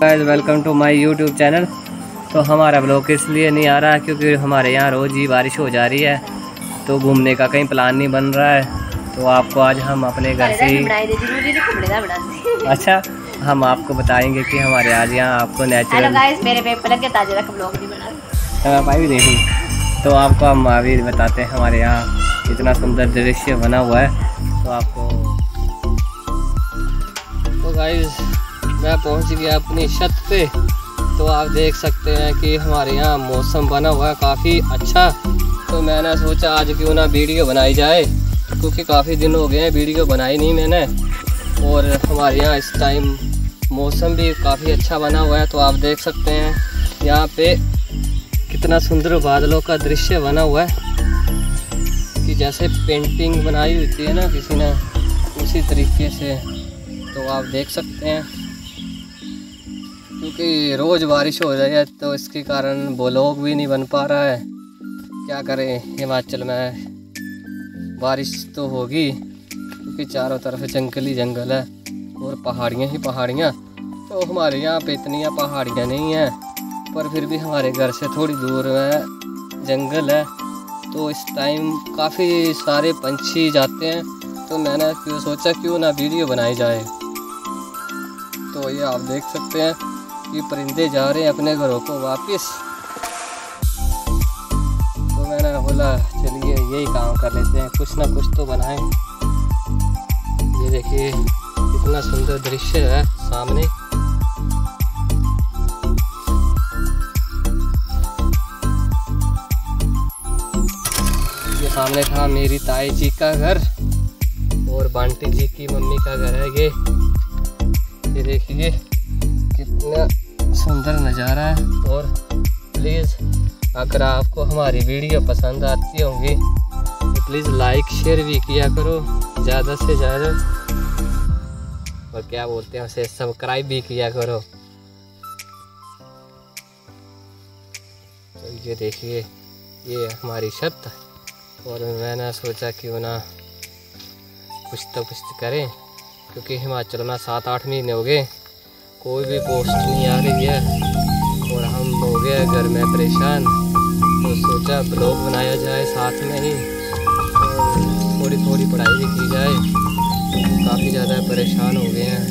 Guys welcome to my YouTube channel तो हमारा blog इसलिए नहीं आ रहा है क्योंकि हमारे यहाँ रोज़ ही बारिश हो जा रही है। तो घूमने का कहीं प्लान नहीं बन रहा है। तो आपको आज हम अपने घर से ही अच्छा हम आपको बताएँगे कि हमारे आज यहाँ आपको नेचुरल मेरे बना भी देखूँ तो आपको हम अभी बताते हैं हमारे यहाँ इतना सुंदर दृश्य बना हुआ है। तो आपको तो मैं पहुँच गया अपनी छत पे। तो आप देख सकते हैं कि हमारे यहाँ मौसम बना हुआ है काफ़ी अच्छा। तो मैंने सोचा आज क्यों ना वीडियो बनाई जाए, क्योंकि काफ़ी दिन हो गए हैं वीडियो बनाई नहीं मैंने। और हमारे यहाँ इस टाइम मौसम भी काफ़ी अच्छा बना हुआ है तो आप देख सकते हैं यहाँ पे कितना सुंदर बादलों का दृश्य बना हुआ है। कि जैसे पेंटिंग बनाई होती है ना किसी ने, उसी तरीके से। तो आप देख सकते हैं। क्योंकि रोज़ बारिश हो रही है तो इसके कारण ब्लॉग भी नहीं बन पा रहा है। क्या करें, हिमाचल में बारिश तो होगी, क्योंकि चारों तरफ़ जंगल ही जंगल है, और पहाड़ियाँ ही पहाड़ियाँ। तो हमारे यहाँ पे इतनी पहाड़ियाँ नहीं हैं, पर फिर भी हमारे घर से थोड़ी दूर में जंगल है। तो इस टाइम काफ़ी सारे पंछी जाते हैं तो मैंने क्यों सोचा क्यों ना वीडियो बनाई जाए। तो ये आप देख सकते हैं कि परिंदे जा रहे हैं अपने घरों को वापस। तो मैंने बोला, चलिए, यही काम कर लेते हैं, कुछ ना कुछ तो बनाएँ। ये देखिए, कितना सुंदर दृश्य है सामने। ये सामने था मेरी ताई जी का घर और बांटी जी की मम्मी का घर है ये। ये देखिए कितना सुंदर नज़ारा है और प्लीज़ अगर आपको हमारी वीडियो पसंद आती होंगी तो प्लीज़ लाइक शेयर भी किया करो, ज़्यादा से ज़्यादा। और क्या बोलते हैं उसे सब्सक्राइब भी किया करो। तो ये देखिए, ये हमारी छत और मैंने सोचा क्यों ना कुछ तो कुछ करें, क्योंकि हिमाचल में सात आठ महीने हो गए। कोई भी पोस्ट नहीं आ रही है और हम हो गए घर में परेशान। तो सोचा ब्लॉग बनाया जाए साथ में ही और थोड़ी थोड़ी पढ़ाई भी की जाए। काफ़ी ज़्यादा परेशान हो गए हैं।